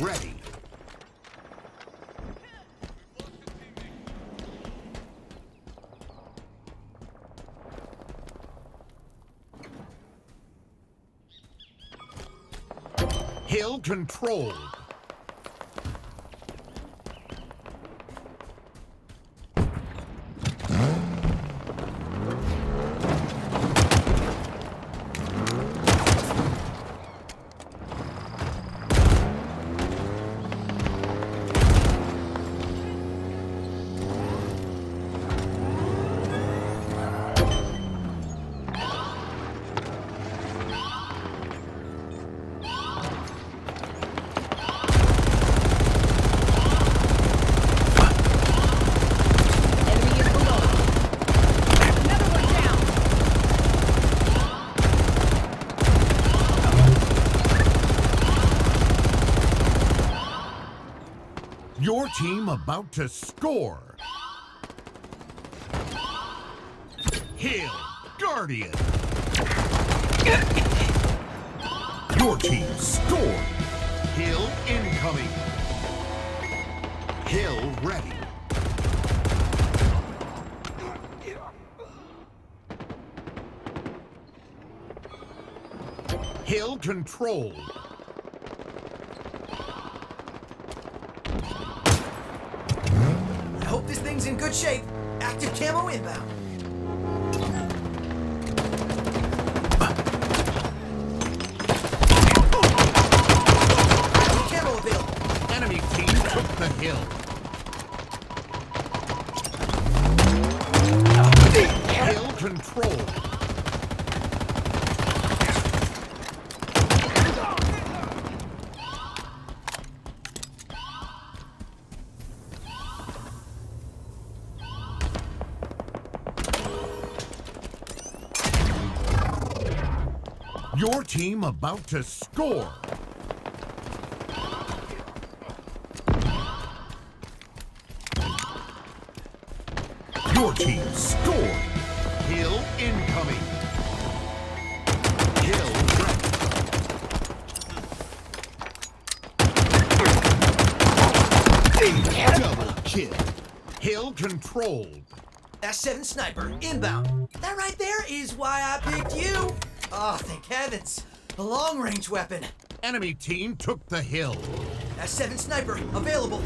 ready. Hill controlled. Your team about to score. Hill, Guardian. Your team scored. Hill incoming. Hill ready. Hill controlled. I hope this thing's in good shape. Active camo inbound. Camo available. Enemy team the hill. Hill controlled. Your team about to score. Your team scored. Hill incoming. Ready. Double kill. Hill controlled. S7 sniper inbound. That right there is why I picked you. Oh, thank heavens. A long range weapon. Enemy team took the hill. S7 sniper available.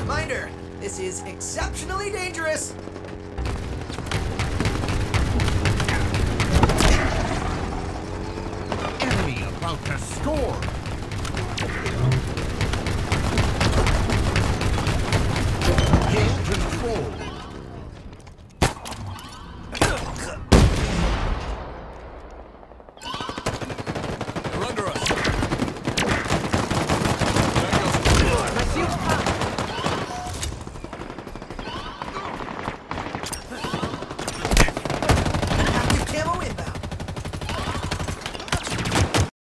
Reminder, this is exceptionally dangerous. Enemy about to score.